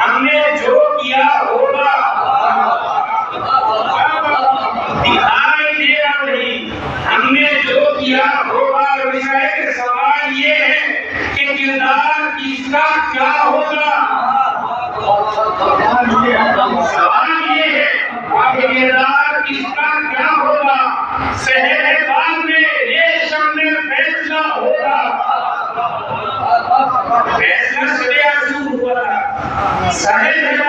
हमने जो किया होगा दिखाई देगा वही हमने जो किया होगा विषय सवाल ये है कि किरदार किसका क्या होगा? सवाल ये है कि किरदार किसका क्या होगा? शहर में रेशम में फैसला होगा। फैसला शुरू Sorry.